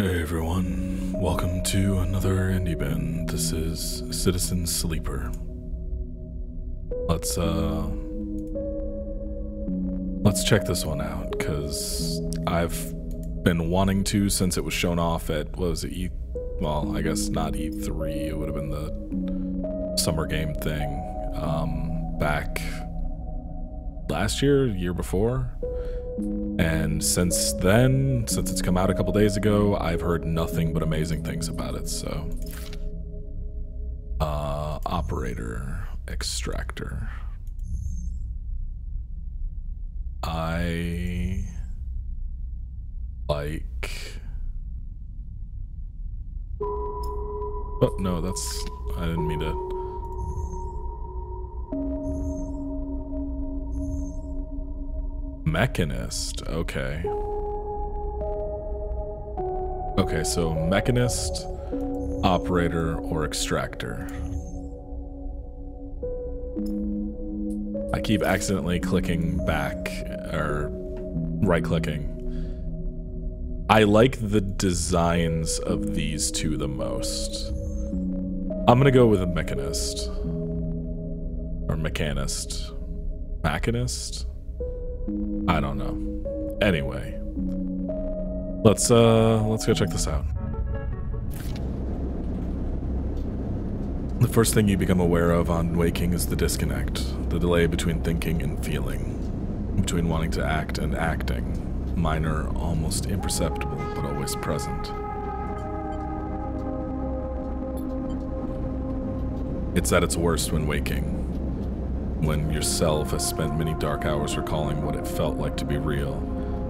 Hey everyone, welcome to another indie bin. This is Citizen Sleeper. Let's uh let's check this one out cuz I've been wanting to since it was shown off at what was it E well, I guess not E3, it would have been the summer game thing um back last year, year before. And since then, since it's come out a couple days ago, I've heard nothing but amazing things about it. So, uh, operator, extractor. I like. Oh no, that's I didn't mean to. Mechanist, okay. Okay, so mechanist, operator, or extractor. I keep accidentally clicking back or right clicking. I like the designs of these two the most. I'm gonna go with a mechanist. Or mechanist. Machinist? I don't know. Anyway, let's uh let's go check this out. The first thing you become aware of on waking is the disconnect, the delay between thinking and feeling, between wanting to act and acting, minor, almost imperceptible, but always present. It's at its worst when waking, when yourself has spent many dark hours recalling what it felt like to be real,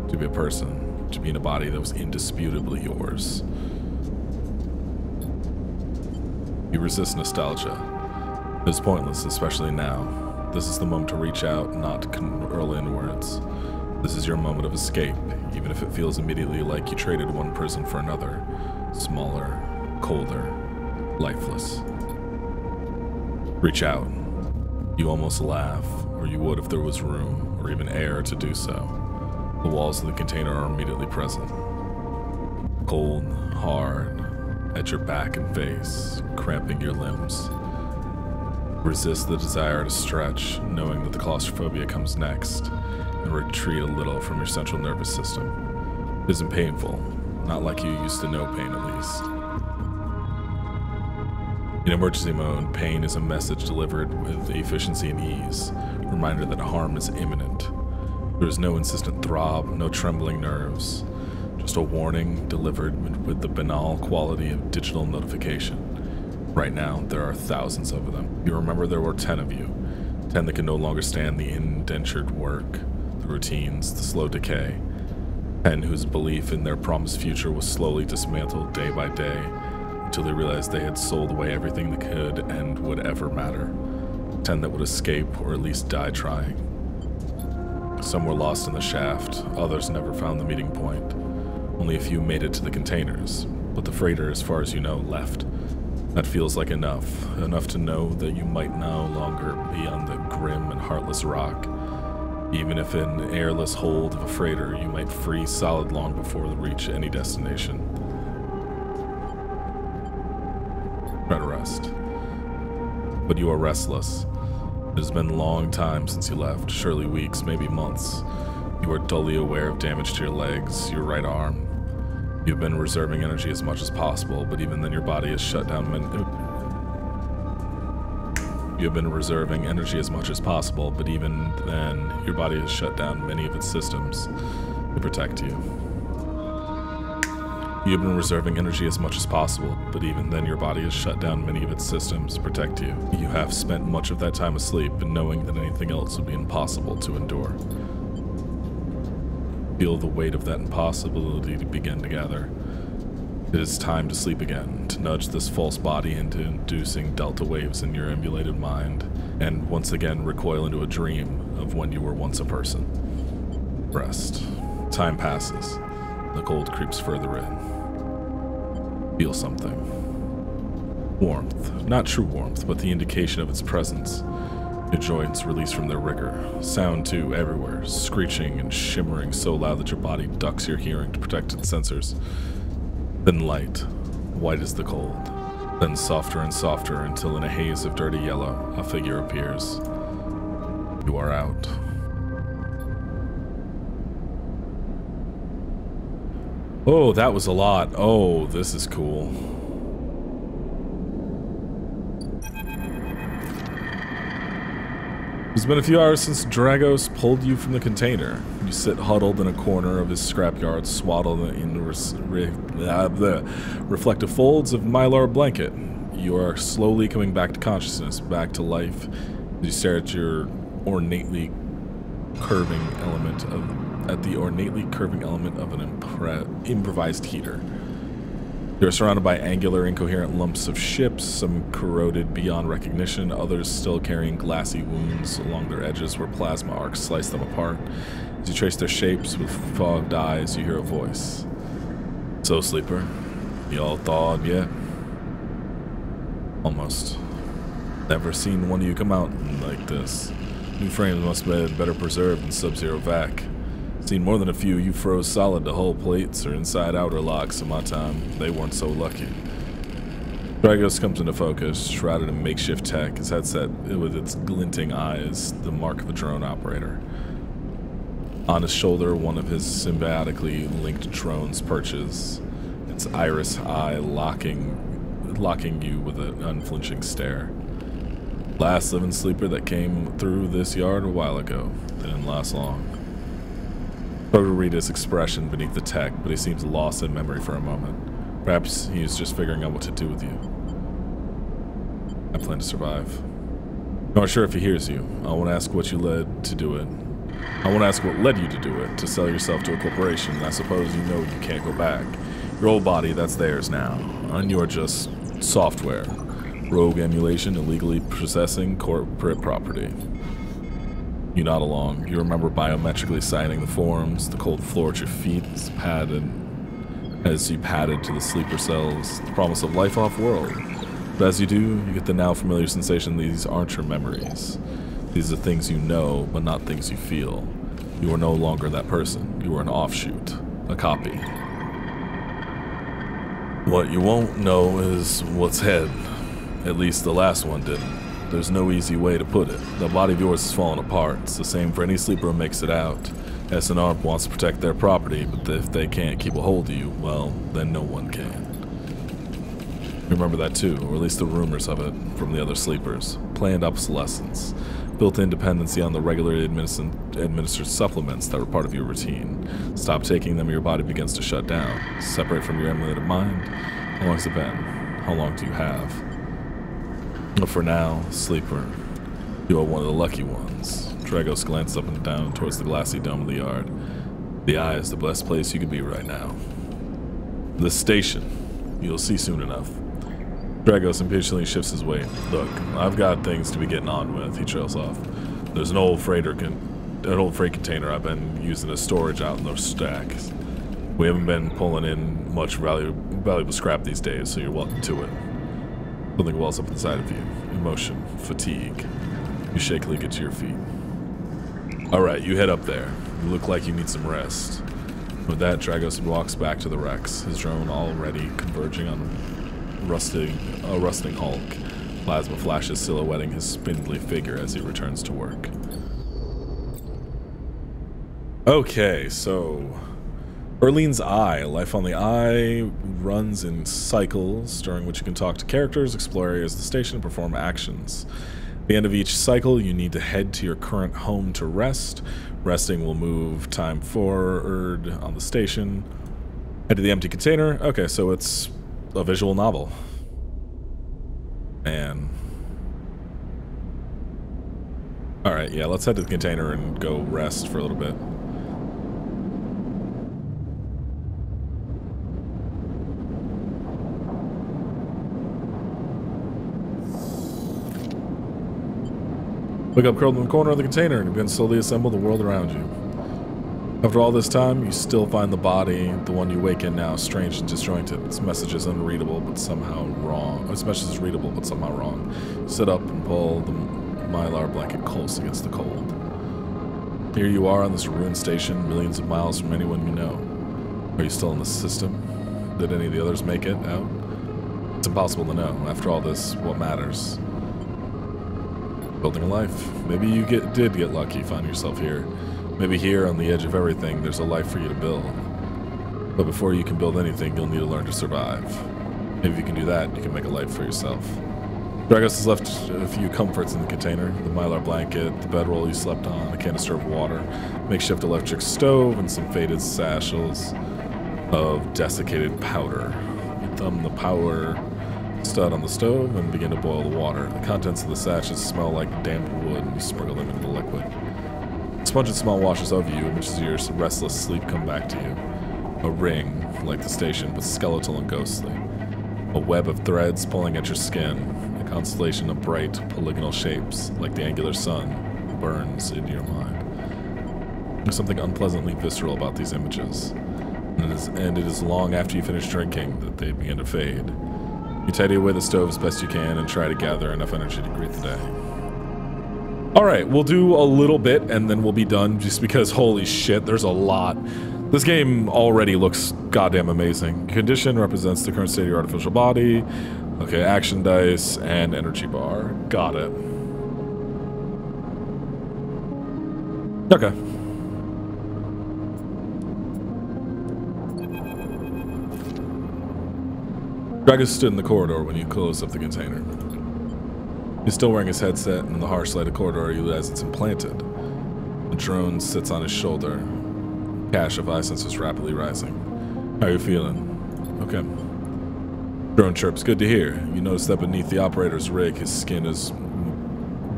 to be a person, to be in a body that was indisputably yours. You resist nostalgia. It is pointless, especially now. This is the moment to reach out, not curl inwards. This is your moment of escape, even if it feels immediately like you traded one prison for another. Smaller, colder, lifeless. Reach out, you almost laugh, or you would if there was room, or even air to do so. The walls of the container are immediately present. Cold, hard, at your back and face, cramping your limbs. Resist the desire to stretch, knowing that the claustrophobia comes next, and retreat a little from your central nervous system. It isn't painful, not like you used to know pain at least. In emergency mode, pain is a message delivered with efficiency and ease, reminder that harm is imminent. There is no insistent throb, no trembling nerves, just a warning delivered with the banal quality of digital notification. Right now, there are thousands of them. You remember there were ten of you, ten that can no longer stand the indentured work, the routines, the slow decay, ten whose belief in their promised future was slowly dismantled day by day until they realized they had sold away everything that could and would ever matter. Ten that would escape or at least die trying. Some were lost in the shaft, others never found the meeting point. Only a few made it to the containers, but the freighter, as far as you know, left. That feels like enough, enough to know that you might no longer be on the grim and heartless rock. Even if in airless hold of a freighter, you might freeze solid long before they reach any destination. Rest. But you are restless. It has been a long time since you left, surely weeks, maybe months. You are dully aware of damage to your legs, your right arm. You've been reserving energy as much as possible, but even then your body has shut down You have been reserving energy as much as possible, but even then your body has shut down many of its systems to protect you. You have been reserving energy as much as possible, but even then your body has shut down many of its systems to protect you. You have spent much of that time asleep and knowing that anything else would be impossible to endure. Feel the weight of that impossibility to begin to gather. It is time to sleep again, to nudge this false body into inducing delta waves in your emulated mind, and once again recoil into a dream of when you were once a person. Rest. Time passes. The cold creeps further in feel something. Warmth. Not true warmth, but the indication of its presence. Your joints release from their rigor. Sound, too, everywhere, screeching and shimmering so loud that your body ducks your hearing to protect its sensors. Then light, white as the cold. Then softer and softer until in a haze of dirty yellow, a figure appears. You are out. Oh, that was a lot. Oh, this is cool. It's been a few hours since Dragos pulled you from the container. You sit huddled in a corner of his scrapyard, swaddled in re the reflective folds of mylar blanket. You are slowly coming back to consciousness, back to life. You stare at your ornately curving element of at the ornately curving element of an improvised heater. You're surrounded by angular, incoherent lumps of ships, some corroded beyond recognition, others still carrying glassy wounds along their edges where plasma arcs slice them apart. As you trace their shapes with fogged eyes, you hear a voice. So, sleeper, you all thawed yet? Almost. Never seen one of you come out like this. New frames must have been better preserved than Sub-Zero vac. Seen more than a few you froze solid to hull plates or inside outer locks in my time. They weren't so lucky. Dragos comes into focus, shrouded in makeshift tech, his headset with its glinting eyes, the mark of a drone operator. On his shoulder, one of his symbiotically linked drones perches, its iris eye locking, locking you with an unflinching stare. Last living sleeper that came through this yard a while ago. Didn't last long. To read his expression beneath the tech, but he seems lost in memory for a moment. Perhaps he is just figuring out what to do with you. I plan to survive. Not sure if he hears you. I won't ask what you led to do it. I won't ask what led you to do it, to sell yourself to a corporation. I suppose you know you can't go back. Your old body, that's theirs now. And you are just software. Rogue emulation, illegally possessing corporate property. You nod along. You remember biometrically signing the forms, the cold floor at your feet as padded as you padded to the sleeper cells, the promise of life off world. But as you do, you get the now familiar sensation these aren't your memories. These are things you know, but not things you feel. You are no longer that person. You are an offshoot, a copy. What you won't know is what's head. At least the last one didn't. There's no easy way to put it. The body of yours is falling apart. It's the same for any sleeper who makes it out. Essen-Arp wants to protect their property, but if they can't keep a hold of you, well, then no one can. Remember that too, or at least the rumors of it from the other sleepers. Planned obsolescence. Built-in dependency on the regularly administered supplements that were part of your routine. Stop taking them, and your body begins to shut down. Separate from your emulated mind. How long has it been? How long do you have? But for now, sleeper, you are one of the lucky ones. Dragos glances up and down towards the glassy dome of the yard. The eye is the best place you could be right now. The station. You'll see soon enough. Dragos impatiently shifts his weight. Look, I've got things to be getting on with, he trails off. There's an old freighter an old freight container I've been using as storage out in those stacks. We haven't been pulling in much valuable scrap these days, so you're welcome to it. Something wells up inside of you. Emotion. Fatigue. You shakily get to your feet. Alright, you head up there. You look like you need some rest. With that, Dragos walks back to the wrecks, his drone already converging on rusting, a rusting hulk. Plasma flashes silhouetting his spindly figure as he returns to work. Okay, so Erlin's Eye. Life on the Eye runs in cycles, during which you can talk to characters, explore areas of the station, and perform actions. At the end of each cycle, you need to head to your current home to rest. Resting will move time forward on the station. Head to the empty container. Okay, so it's a visual novel. And... Alright, yeah, let's head to the container and go rest for a little bit. Wake up curled in the corner of the container and begin slowly assemble the world around you. After all this time, you still find the body, the one you wake in now, strange and disjointed. Its message is unreadable, but somehow wrong. Oh, its message is readable, but somehow wrong. Sit up and pull the mylar blanket close against the cold. Here you are on this ruined station, millions of miles from anyone you know. Are you still in the system? Did any of the others make it out? It's impossible to know. After all this, what matters? Building a life. Maybe you get, did get lucky finding yourself here. Maybe here, on the edge of everything, there's a life for you to build. But before you can build anything, you'll need to learn to survive. If you can do that, you can make a life for yourself. Dragos has left a few comforts in the container. The mylar blanket, the bedroll you slept on, a canister of water, makeshift electric stove, and some faded sachels of desiccated powder. Thumb the power stud on the stove and begin to boil the water. The contents of the sachets smell like damp wood and you sprinkle them into the liquid. The spongy smell washes over you, which is your restless sleep come back to you. A ring, like the station, but skeletal and ghostly. A web of threads pulling at your skin, a constellation of bright polygonal shapes, like the angular sun, burns into your mind. There's something unpleasantly visceral about these images, and it, is, and it is long after you finish drinking that they begin to fade. You tidy away the stove as best you can and try to gather enough energy to greet the day. Alright, we'll do a little bit and then we'll be done just because holy shit, there's a lot. This game already looks goddamn amazing. Condition represents the current state of your artificial body. Okay, action dice and energy bar. Got it. Okay. Dragos stood in the corridor when you closed up the container. He's still wearing his headset in the harsh light of the corridor you realize it's implanted. The drone sits on his shoulder. Cache of eye sensors rapidly rising. How are you feeling? Okay. Drone chirps, good to hear. You notice that beneath the operator's rig, his skin is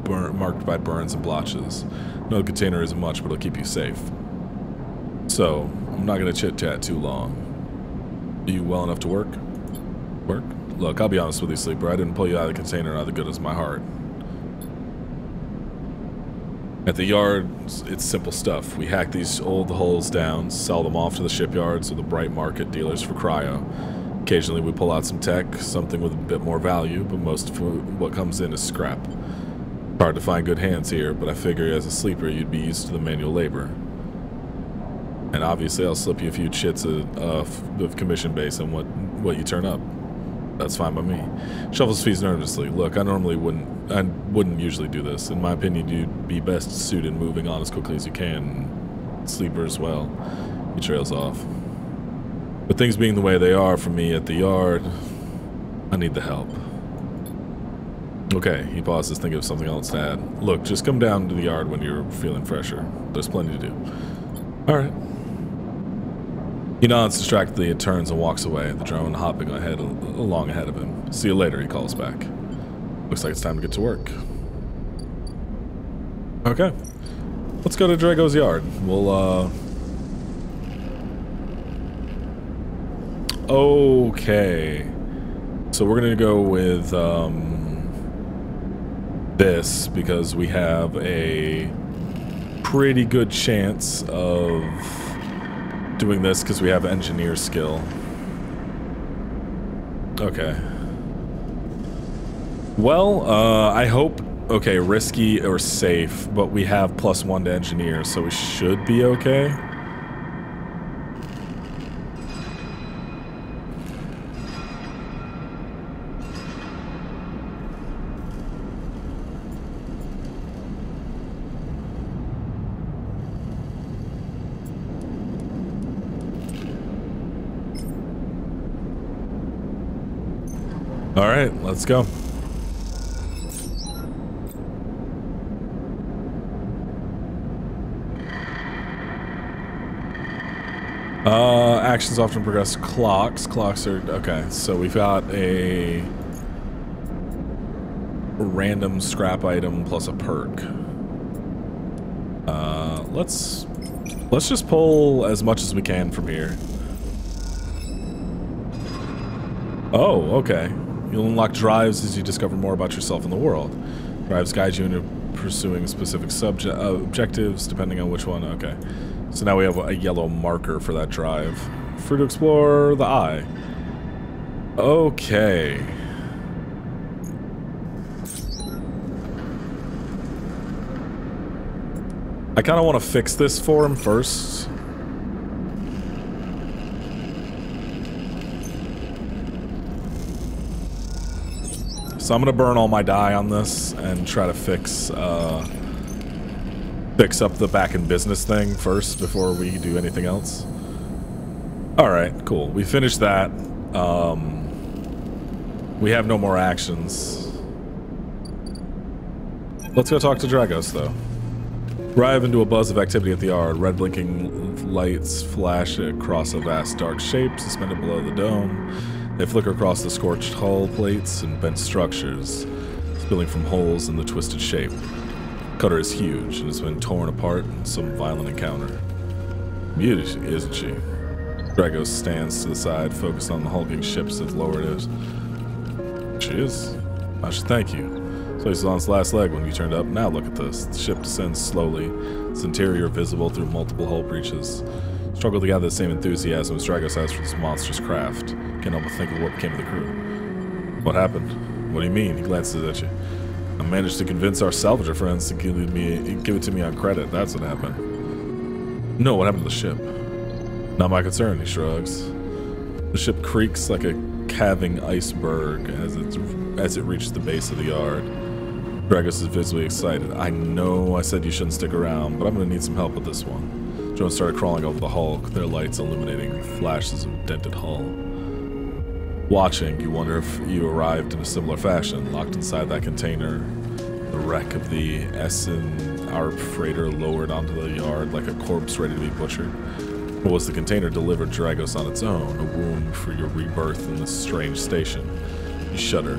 marked by burns and blotches. No container isn't much, but it'll keep you safe. So, I'm not going to chit-chat too long. Are you well enough to work? Work? Look, I'll be honest with you, Sleeper. I didn't pull you out of the container out of the goodness of my heart. At the yard, it's simple stuff. We hack these old hulls down, sell them off to the shipyards or the bright market dealers for cryo. Occasionally we pull out some tech, something with a bit more value, but most of what comes in is scrap. Hard to find good hands here, but I figure as a sleeper you'd be used to the manual labor. And obviously I'll slip you a few chits of, of commission base on what, what you turn up. That's fine by me. Shuffles feet nervously. Look, I normally wouldn't I wouldn't usually do this. In my opinion, you'd be best suited moving on as quickly as you can. Sleeper as well. He trails off. But things being the way they are for me at the yard, I need the help. Okay, he pauses, thinking of something else to add. Look, just come down to the yard when you're feeling fresher. There's plenty to do. Alright. He nods distractedly and turns and walks away, the drone hopping ahead along ahead of him. See you later, he calls back. Looks like it's time to get to work. Okay. Let's go to Drago's yard. We'll, uh, Okay. So we're to go with um, this because we have a pretty good chance of doing this because we have engineer skill. Okay. Well, uh, I hope, okay, risky or safe, but we have plus one to engineer, so we should be okay. All right, let's go. Uh, actions often progress clocks. Clocks are, okay, so we've got a random scrap item plus a perk. Uh, let's, let's just pull as much as we can from here. Oh, okay. You'll unlock drives as you discover more about yourself and the world. Drives guide you into pursuing specific subject uh, objectives, depending on which one. Okay. So now we have a yellow marker for that drive. Free to explore the eye. Okay. I kind of want to fix this for him first. So I'm gonna burn all my dye on this and try to fix uh, fix up the back in business thing first before we do anything else. All right, cool. We finished that. Um, we have no more actions. Let's go talk to Dragos, though. Arrive into a buzz of activity at the yard. Red blinking lights flash across a vast dark shape suspended below the dome. They flicker across the scorched hull plates and bent structures, spilling from holes in the twisted shape. Cutter is huge and has been torn apart in some violent encounter. Beauty, isn't she? Dragos stands to the side, focused on the hulking ships that lowered it. She is. I should thank you. So he's on its last leg when you turned up. Now look at this. The ship descends slowly, its interior visible through multiple hull breaches. Struggle to gather the same enthusiasm as Dragos has for this monstrous craft. Can't help but think of what became of the crew. What happened? What do you mean? He glances at you. I managed to convince our salvager friends to give, me, give it to me on credit. That's what happened. No, what happened to the ship? Not my concern, he shrugs. The ship creaks like a calving iceberg as it, as it reaches the base of the yard. Dragos is visibly excited. I know I said you shouldn't stick around, but I'm going to need some help with this one. Drones started crawling over the hull, their lights illuminating flashes of dented hull. Watching, you wonder if you arrived in a similar fashion, locked inside that container, the wreck of the Essen Arp freighter lowered onto the yard like a corpse ready to be butchered. Or was the container delivered Dragos on its own, a womb for your rebirth in this strange station? You shudder.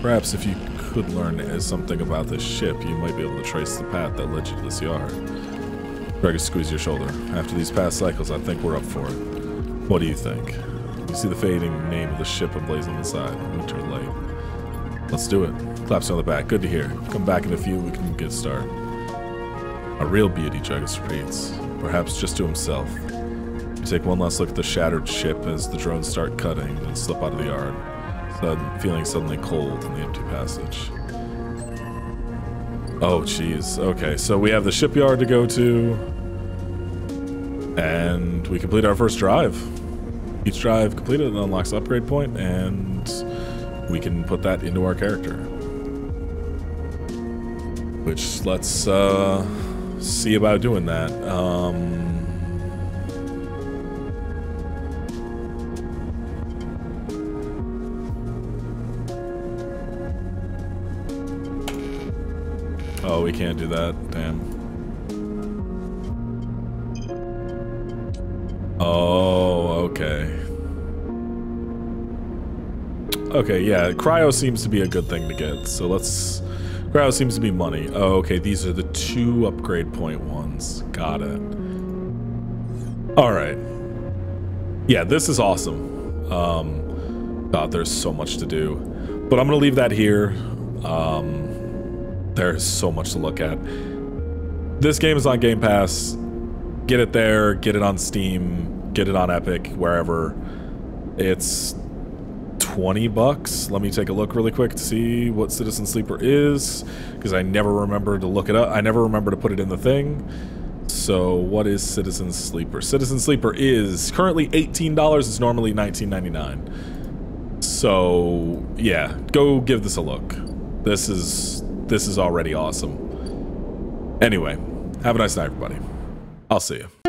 Perhaps if you could learn something about this ship, you might be able to trace the path that led you to this yard. Dragos squeezes your shoulder. After these past cycles, I think we're up for it. What do you think? You see the fading name of the ship emblazoned on the side, Winter Light. Let's do it. Claps on the back. Good to hear. Come back in a few, we can get started. A real beauty, Dragos repeats. Perhaps just to himself. You take one last look at the shattered ship as the drones start cutting and slip out of the yard, sudden, feeling suddenly cold in the empty passage. Oh, jeez. Okay, so we have the shipyard to go to, and we complete our first drive. Each drive completed and unlocks upgrade point, and we can put that into our character. Which, let's uh, see about doing that. Um, Oh, we can't do that. Okay. Okay, yeah, cryo seems to be a good thing to get. So let's... Cryo seems to be money. Oh, okay, these are the two upgrade point ones. Got it. Alright. Yeah, this is awesome. Um, God, there's so much to do. But I'm to leave that here. Um, there's so much to look at. This game is on Game Pass. Get it there, get it on Steam, get it on Epic, wherever. It's 20 bucks. Let me take a look really quick to see what Citizen Sleeper is, because I never remember to look it up. I never remember to put it in the thing. So what is Citizen Sleeper? Citizen Sleeper is currently $18. It's normally $19.99. So yeah, go give this a look. This is this is already awesome. Anyway, have a nice night, everybody. I'll see you.